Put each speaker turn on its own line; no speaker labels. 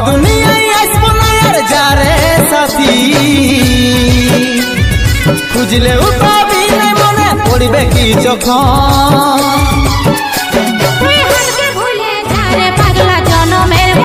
দুনিয়ায় আসব না আর যারে সাথী। খুঁজলেও পাবি না মনে পড়বে কি যখন?